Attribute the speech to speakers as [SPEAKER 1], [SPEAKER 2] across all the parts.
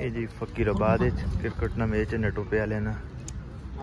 [SPEAKER 1] ये जी फकीराबाद
[SPEAKER 2] क्रिकेट ना
[SPEAKER 1] मैच है
[SPEAKER 3] नेटो
[SPEAKER 1] पे लेना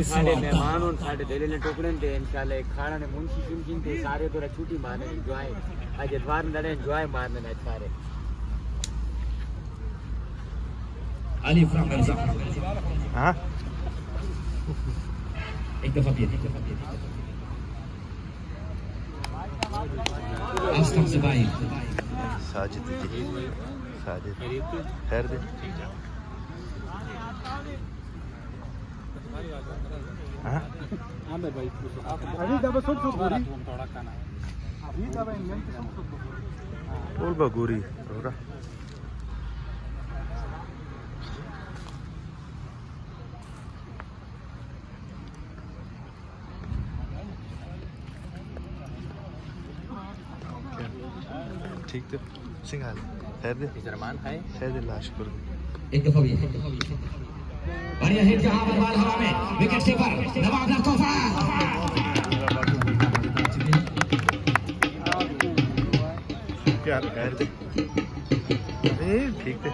[SPEAKER 1] और
[SPEAKER 3] Thanks a
[SPEAKER 1] सारे
[SPEAKER 3] lot.
[SPEAKER 1] मेहमान और सारे दिल ने टुकड़े थे इंशाल्लाह एक खाना ने मुंशी शिमकिन थे सारे तो छुट्टी मारने एंजॉय आज इतवार ने एंजॉय मारने ने सारे
[SPEAKER 3] Ali from Mirza.
[SPEAKER 2] ਹਾਂ
[SPEAKER 3] एक दफा फिर Aslam Zubair.
[SPEAKER 2] ਸਾਜਿਦ ਜੀ ਸਾਜਿਦ ਖੈਰ ਦੇ बोल थोड़ा। ठीक तो सिंगाल खैर दे।
[SPEAKER 1] जरमान है।
[SPEAKER 2] खैर दे लाशपुर
[SPEAKER 3] एक दफ़ा भी। बढ़िया हिट जहाँ पर बॉल हवा में। विकेट कीपर नवाब का तोहफा।
[SPEAKER 2] क्या खैर दे। ठीक थे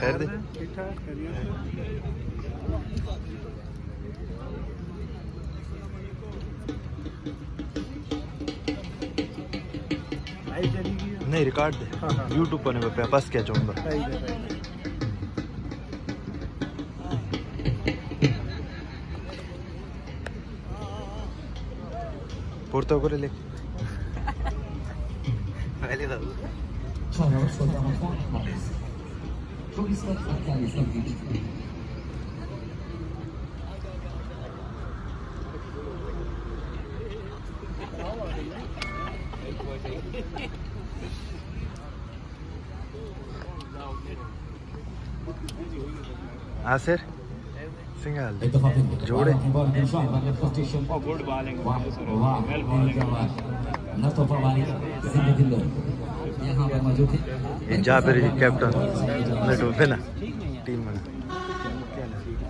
[SPEAKER 2] खैर दे। नहीं रिकॉर्ड दे। यूट्यूब पर नहीं बस क्या चाहूँगा Porto
[SPEAKER 3] por el Vale, da
[SPEAKER 2] Hacer. सिंगाल
[SPEAKER 3] एक दफ़ा फिर
[SPEAKER 2] जोड़े।
[SPEAKER 1] गुड बॉलिंग
[SPEAKER 3] वाली यहाँ पर है
[SPEAKER 2] कैप्टन ना। टीम में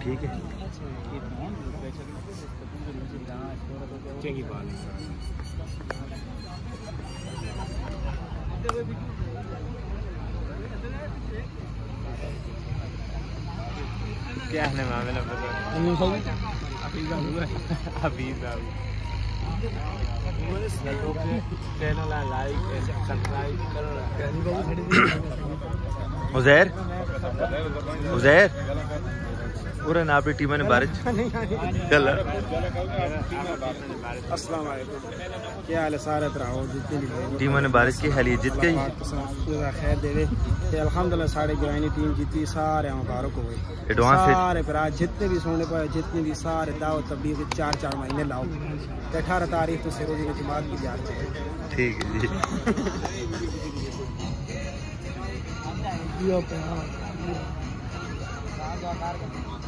[SPEAKER 2] ठीक है।
[SPEAKER 1] चंगी है मामे? ना मामला अभी चैनल लाइक सब्सक्राइब करो।
[SPEAKER 2] उजैर? उजैर? पूरा ना अपनी टीम ने बारिश चल।
[SPEAKER 1] अस्सलाम वालेकुम क्या हाल है सारे तरह जितने भी लोग
[SPEAKER 2] टीम ने बारिश की हाली जीत गई।
[SPEAKER 1] पूरा खैर देवे। ते अल्हम्दुलिल्लाह साढ़े ग्रानी टीम जीती सारे मुबारक हो गए
[SPEAKER 2] एडवांस।
[SPEAKER 1] सारे भरा जितने भी सोने पर जितने भी सारे दावत तबलीग चार चार महीने लाओ। अठारह तारीख तो सिरोजी की जमात की जा रही है
[SPEAKER 2] ठीक है। जी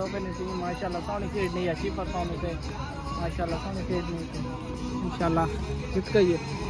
[SPEAKER 1] हो
[SPEAKER 2] पे नहीं थी माशाल्लाह
[SPEAKER 1] सोनी खेड नहीं अच्छी परफॉर्मेंस है माशाल्लाह सोनी खेड नहीं है